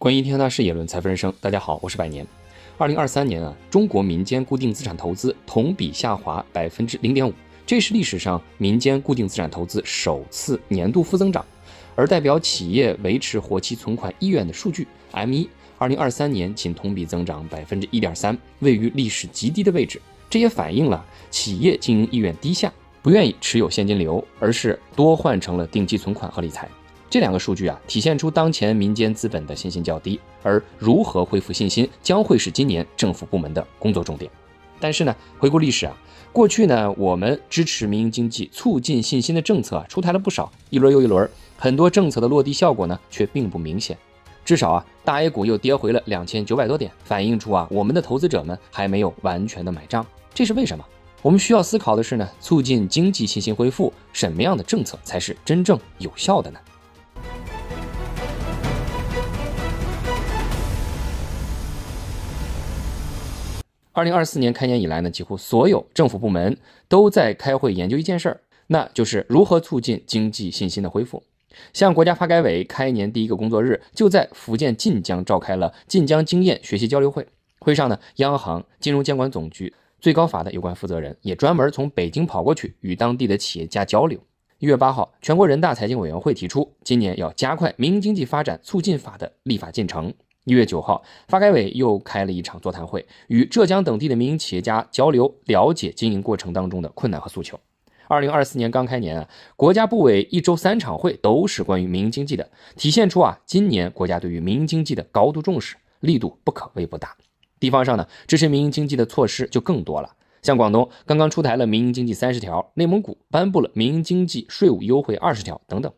关于天大事业论财富人生，大家好，我是百年。二零二三年啊，中国民间固定资产投资同比下滑百分之零点五，这是历史上民间固定资产投资首次年度负增长。而代表企业维持活期存款意愿的数据 M 一，二零二三年仅同比增长百分之一点三，位于历史极低的位置。这也反映了企业经营意愿低下，不愿意持有现金流，而是多换成了定期存款和理财。这两个数据啊，体现出当前民间资本的信心较低，而如何恢复信心，将会是今年政府部门的工作重点。但是呢，回顾历史啊，过去呢，我们支持民营经济、促进信心的政策啊，出台了不少，一轮又一轮，很多政策的落地效果呢，却并不明显。至少啊，大 A 股又跌回了两千九百多点，反映出啊，我们的投资者们还没有完全的买账。这是为什么？我们需要思考的是呢，促进经济信心恢复，什么样的政策才是真正有效的呢？二零二四年开年以来呢，几乎所有政府部门都在开会研究一件事儿，那就是如何促进经济信心的恢复。像国家发改委开年第一个工作日就在福建晋江召开了晋江经验学习交流会。会上呢，央行、金融监管总局、最高法的有关负责人也专门从北京跑过去与当地的企业家交流。一月八号，全国人大财经委员会提出，今年要加快民营经济发展促进法的立法进程。一月九号，发改委又开了一场座谈会，与浙江等地的民营企业家交流，了解经营过程当中的困难和诉求。二零二四年刚开年啊，国家部委一周三场会都是关于民营经济的，体现出啊，今年国家对于民营经济的高度重视，力度不可谓不大。地方上呢，支持民营经济的措施就更多了，像广东刚刚出台了民营经济三十条，内蒙古颁布了民营经济税务优惠二十条等等。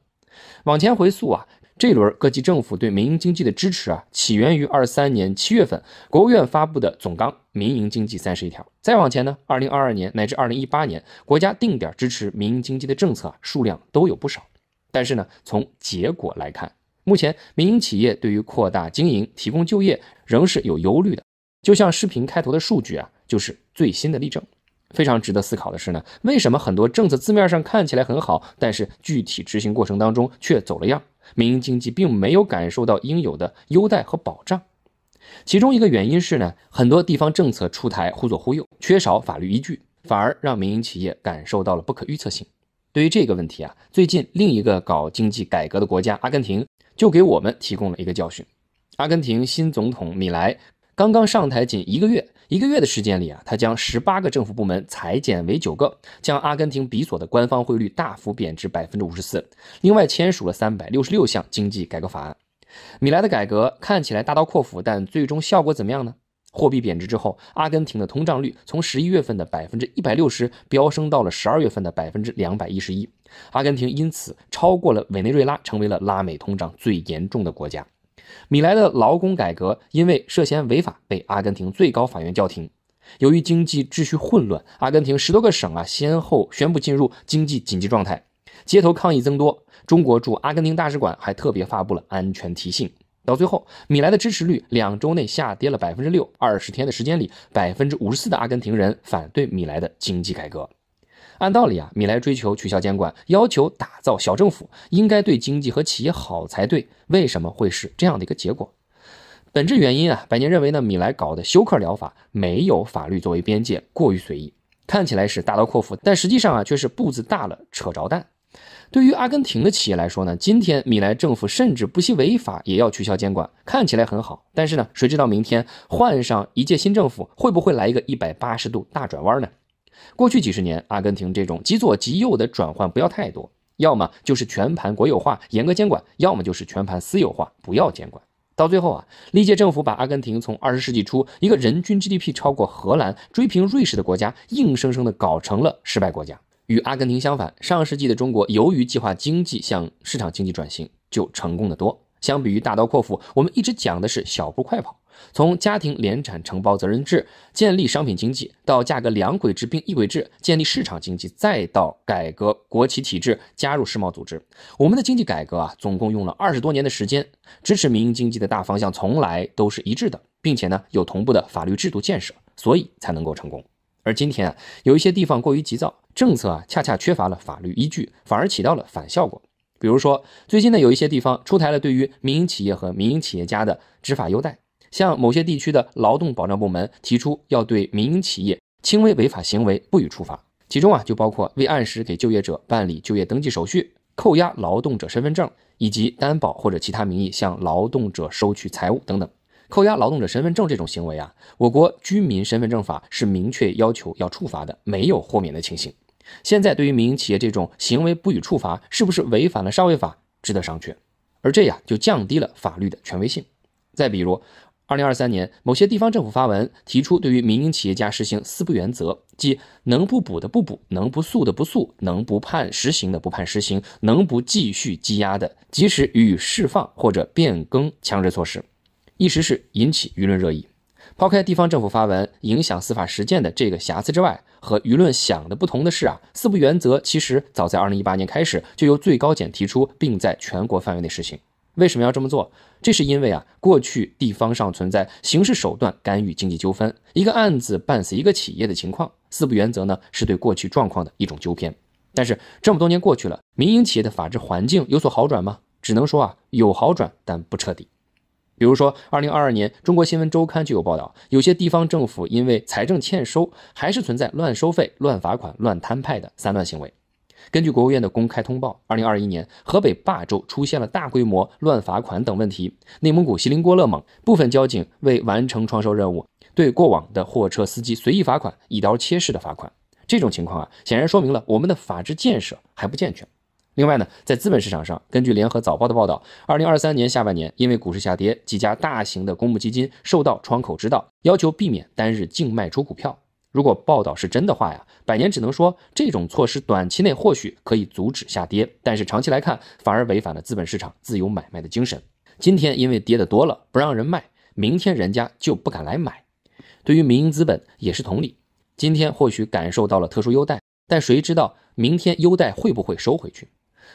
往前回溯啊。这轮各级政府对民营经济的支持啊，起源于二三年七月份国务院发布的总纲民营经济三十一条。再往前呢，二零二二年乃至二零一八年，国家定点支持民营经济的政策啊，数量都有不少。但是呢，从结果来看，目前民营企业对于扩大经营、提供就业仍是有忧虑的。就像视频开头的数据啊，就是最新的例证。非常值得思考的是呢，为什么很多政策字面上看起来很好，但是具体执行过程当中却走了样？民营经济并没有感受到应有的优待和保障，其中一个原因是呢，很多地方政策出台忽左忽右，缺少法律依据，反而让民营企业感受到了不可预测性。对于这个问题啊，最近另一个搞经济改革的国家阿根廷就给我们提供了一个教训。阿根廷新总统米莱刚刚上台仅一个月。一个月的时间里啊，他将十八个政府部门裁减为九个，将阿根廷比索的官方汇率大幅贬值百分之五十四。另外签署了三百六十六项经济改革法案。米莱的改革看起来大刀阔斧，但最终效果怎么样呢？货币贬值之后，阿根廷的通胀率从十一月份的百分之一百六十飙升到了十二月份的百分之两百一十一。阿根廷因此超过了委内瑞拉，成为了拉美通胀最严重的国家。米莱的劳工改革因为涉嫌违法被阿根廷最高法院叫停。由于经济秩序混乱，阿根廷十多个省啊先后宣布进入经济紧急状态，街头抗议增多。中国驻阿根廷大使馆还特别发布了安全提醒。到最后，米莱的支持率两周内下跌了百分之六，二十天的时间里，百分之五十四的阿根廷人反对米莱的经济改革。按道理啊，米莱追求取消监管，要求打造小政府，应该对经济和企业好才对。为什么会是这样的一个结果？本质原因啊，百年认为呢，米莱搞的休克疗法没有法律作为边界，过于随意，看起来是大刀阔斧，但实际上啊，却是步子大了扯着蛋。对于阿根廷的企业来说呢，今天米莱政府甚至不惜违法也要取消监管，看起来很好，但是呢，谁知道明天换上一届新政府，会不会来一个一百八十度大转弯呢？过去几十年，阿根廷这种极左极右的转换不要太多，要么就是全盘国有化，严格监管；要么就是全盘私有化，不要监管。到最后啊，历届政府把阿根廷从二十世纪初一个人均 GDP 超过荷兰、追平瑞士的国家，硬生生的搞成了失败国家。与阿根廷相反，上世纪的中国由于计划经济向市场经济转型，就成功的多。相比于大刀阔斧，我们一直讲的是小步快跑。从家庭联产承包责任制建立商品经济，到价格两轨制并一轨制建立市场经济，再到改革国企体制加入世贸组织，我们的经济改革啊，总共用了二十多年的时间。支持民营经济的大方向从来都是一致的，并且呢有同步的法律制度建设，所以才能够成功。而今天啊，有一些地方过于急躁，政策啊恰恰缺乏了法律依据，反而起到了反效果。比如说，最近呢，有一些地方出台了对于民营企业和民营企业家的执法优待，像某些地区的劳动保障部门提出要对民营企业轻微违法行为不予处罚，其中啊就包括未按时给就业者办理就业登记手续、扣押劳动者身份证以及担保或者其他名义向劳动者收取财物等等。扣押劳动者身份证这种行为啊，我国居民身份证法是明确要求要处罚的，没有豁免的情形。现在对于民营企业这种行为不予处罚，是不是违反了上位法，值得商榷。而这样就降低了法律的权威性。再比如，二零二三年某些地方政府发文提出，对于民营企业家实行四不原则，即能不补的不补，能不诉的不诉，能不判实行的不判实行，能不继续羁押的及时予以释放或者变更强制措施，一时是引起舆论热议。抛开地方政府发文影响司法实践的这个瑕疵之外，和舆论想的不同的是啊，四不原则其实早在二零一八年开始就由最高检提出，并在全国范围内实行。为什么要这么做？这是因为啊，过去地方上存在刑事手段干预经济纠纷，一个案子办死一个企业的情况。四不原则呢，是对过去状况的一种纠偏。但是这么多年过去了，民营企业的法治环境有所好转吗？只能说啊，有好转，但不彻底。比如说，二零二二年，《中国新闻周刊》就有报道，有些地方政府因为财政欠收，还是存在乱收费、乱罚款、乱摊派的三乱行为。根据国务院的公开通报，二零二一年，河北霸州出现了大规模乱罚款等问题。内蒙古锡林郭勒盟部分交警为完成创收任务，对过往的货车司机随意罚款，一刀切式的罚款。这种情况啊，显然说明了我们的法治建设还不健全。另外呢，在资本市场上，根据联合早报的报道，二零二三年下半年，因为股市下跌，几家大型的公募基金受到窗口指导，要求避免单日净卖出股票。如果报道是真的话呀，百年只能说这种措施短期内或许可以阻止下跌，但是长期来看，反而违反了资本市场自由买卖的精神。今天因为跌的多了不让人卖，明天人家就不敢来买。对于民营资本也是同理，今天或许感受到了特殊优待，但谁知道明天优待会不会收回去？《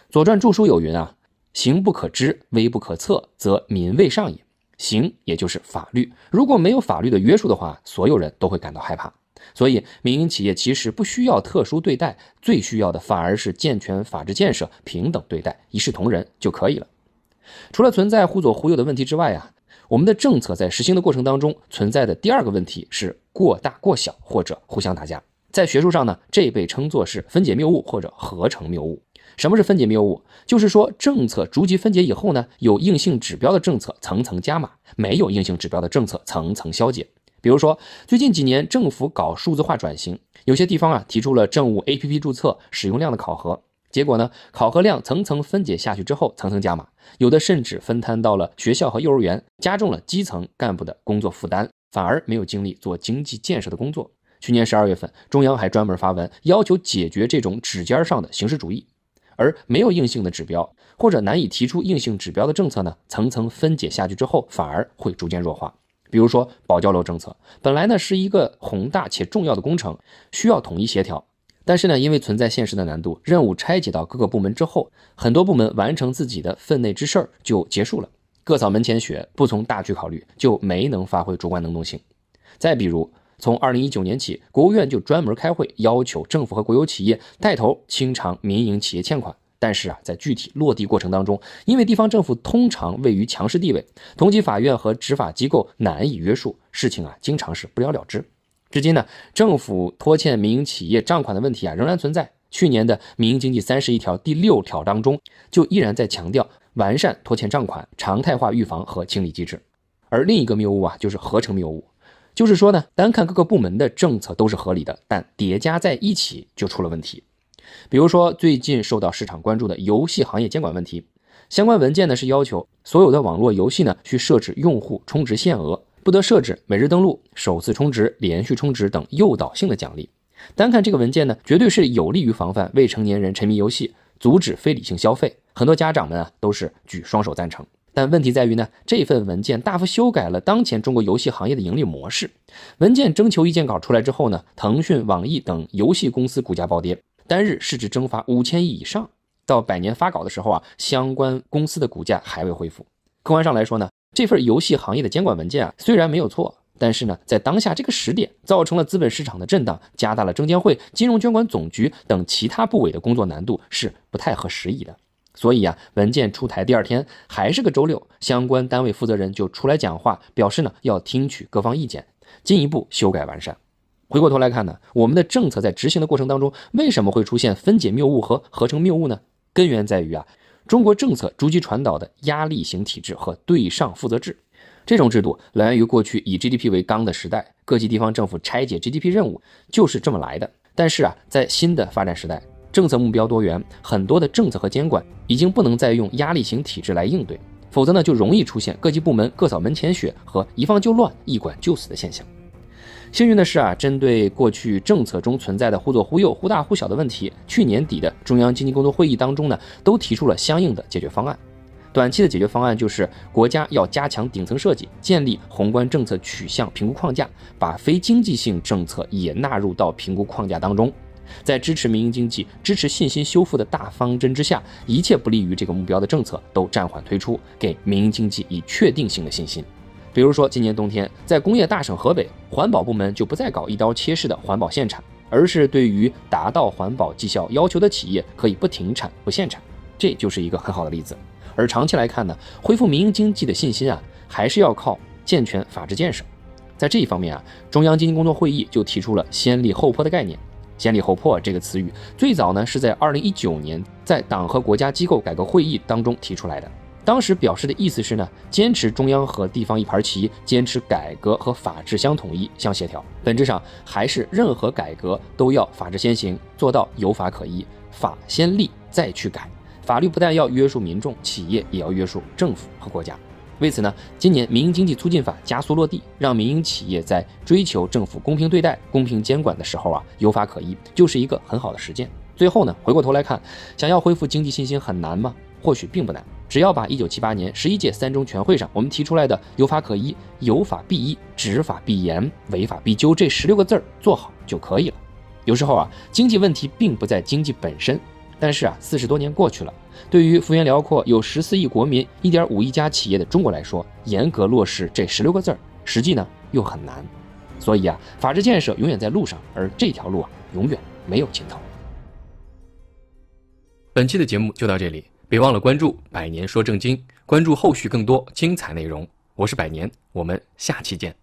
左传》著书有云啊：“行不可知，危不可测，则民未上也。”行，也就是法律。如果没有法律的约束的话，所有人都会感到害怕。所以，民营企业其实不需要特殊对待，最需要的反而是健全法治建设、平等对待、一视同仁就可以了。除了存在忽左忽右的问题之外啊，我们的政策在实行的过程当中存在的第二个问题是过大过小或者互相打架。在学术上呢，这被称作是分解谬误或者合成谬误。什么是分解谬误？就是说政策逐级分解以后呢，有硬性指标的政策层层加码，没有硬性指标的政策层层消解。比如说，最近几年政府搞数字化转型，有些地方啊提出了政务 APP 注册使用量的考核，结果呢，考核量层层分解下去之后，层层加码，有的甚至分摊到了学校和幼儿园，加重了基层干部的工作负担，反而没有精力做经济建设的工作。去年十二月份，中央还专门发文要求解决这种指尖上的形式主义。而没有硬性的指标，或者难以提出硬性指标的政策呢，层层分解下去之后，反而会逐渐弱化。比如说保交楼政策，本来呢是一个宏大且重要的工程，需要统一协调，但是呢，因为存在现实的难度，任务拆解到各个部门之后，很多部门完成自己的分内之事儿就结束了，各扫门前雪，不从大局考虑，就没能发挥主观能动性。再比如。从二零一九年起，国务院就专门开会要求政府和国有企业带头清偿民营企业欠款。但是啊，在具体落地过程当中，因为地方政府通常位于强势地位，同级法院和执法机构难以约束，事情啊，经常是不了了之。至今呢，政府拖欠民营企业账款的问题啊，仍然存在。去年的《民营经济三十一条》第六条当中，就依然在强调完善拖欠账款常态化预防和清理机制。而另一个谬误啊，就是合成谬误。就是说呢，单看各个部门的政策都是合理的，但叠加在一起就出了问题。比如说，最近受到市场关注的游戏行业监管问题，相关文件呢是要求所有的网络游戏呢需设置用户充值限额，不得设置每日登录、首次充值、连续充值等诱导性的奖励。单看这个文件呢，绝对是有利于防范未成年人沉迷游戏，阻止非理性消费。很多家长们啊都是举双手赞成。但问题在于呢，这份文件大幅修改了当前中国游戏行业的盈利模式。文件征求意见稿出来之后呢，腾讯、网易等游戏公司股价暴跌，单日市值蒸发五千亿以上。到百年发稿的时候啊，相关公司的股价还未恢复。客观上来说呢，这份游戏行业的监管文件啊，虽然没有错，但是呢，在当下这个时点，造成了资本市场的震荡，加大了证监会、金融监管总局等其他部委的工作难度，是不太合时宜的。所以啊，文件出台第二天还是个周六，相关单位负责人就出来讲话，表示呢要听取各方意见，进一步修改完善。回过头来看呢，我们的政策在执行的过程当中，为什么会出现分解谬误和合成谬误呢？根源在于啊，中国政策逐级传导的压力型体制和对上负责制。这种制度来源于过去以 GDP 为纲的时代，各级地方政府拆解 GDP 任务就是这么来的。但是啊，在新的发展时代，政策目标多元，很多的政策和监管已经不能再用压力型体制来应对，否则呢，就容易出现各级部门各扫门前雪和一放就乱、一管就死的现象。幸运的是啊，针对过去政策中存在的忽左忽右、忽大忽小的问题，去年底的中央经济工作会议当中呢，都提出了相应的解决方案。短期的解决方案就是国家要加强顶层设计，建立宏观政策取向评估框架，把非经济性政策也纳入到评估框架当中。在支持民营经济、支持信心修复的大方针之下，一切不利于这个目标的政策都暂缓推出，给民营经济以确定性的信心。比如说，今年冬天在工业大省河北，环保部门就不再搞一刀切式的环保限产，而是对于达到环保绩效要求的企业可以不停产不限产，这就是一个很好的例子。而长期来看呢，恢复民营经济的信心啊，还是要靠健全法治建设。在这一方面啊，中央经济工作会议就提出了“先立后破”的概念。“先立后破”这个词语最早呢是在二零一九年在党和国家机构改革会议当中提出来的。当时表示的意思是呢，坚持中央和地方一盘棋，坚持改革和法治相统一、相协调。本质上还是任何改革都要法治先行，做到有法可依，法先立再去改。法律不但要约束民众，企业也要约束政府和国家。为此呢，今年民营经济促进法加速落地，让民营企业在追求政府公平对待、公平监管的时候啊，有法可依，就是一个很好的实践。最后呢，回过头来看，想要恢复经济信心很难吗？或许并不难，只要把一九七八年十一届三中全会上我们提出来的“有法可依、有法必依、执法必严、违法必究”这十六个字儿做好就可以了。有时候啊，经济问题并不在经济本身。但是啊，四十多年过去了，对于幅员辽阔、有十四亿国民、一点五亿家企业的中国来说，严格落实这十六个字儿，实际呢又很难。所以啊，法治建设永远在路上，而这条路啊，永远没有尽头。本期的节目就到这里，别忘了关注“百年说正经”，关注后续更多精彩内容。我是百年，我们下期见。